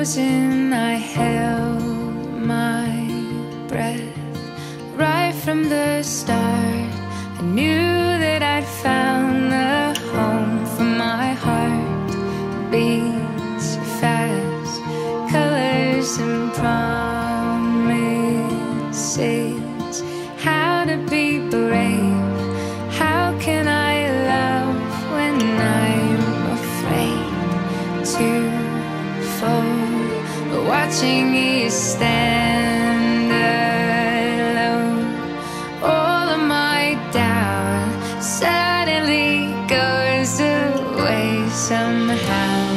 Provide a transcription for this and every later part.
frozen, I held my breath right from the start. watching you stand alone. All of my doubt suddenly goes away somehow.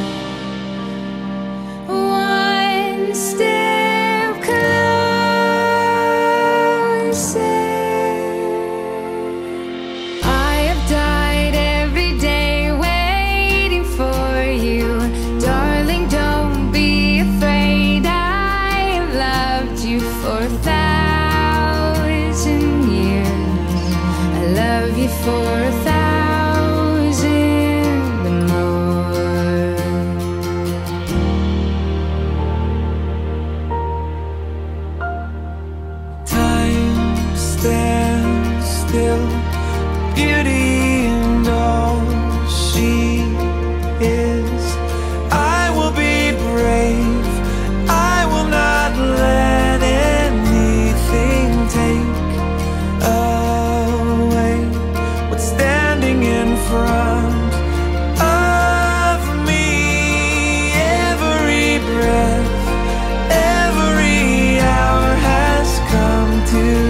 for to